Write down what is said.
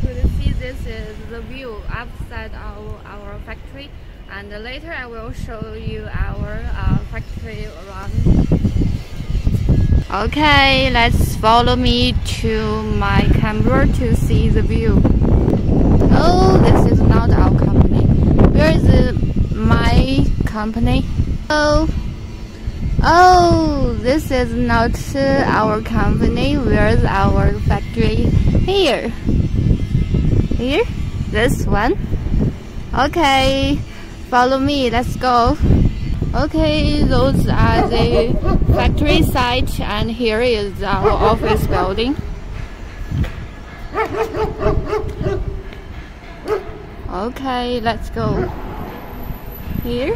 could see this is the view outside our, our factory. And later I will show you our uh, factory around. Okay, let's follow me to my camera to see the view. Oh, this is not our company. Where is my company? Oh. Oh, this is not our company. Where's our factory? Here. Here? This one? Okay, follow me. Let's go. Okay, those are the factory site and here is our office building. Okay, let's go. Here.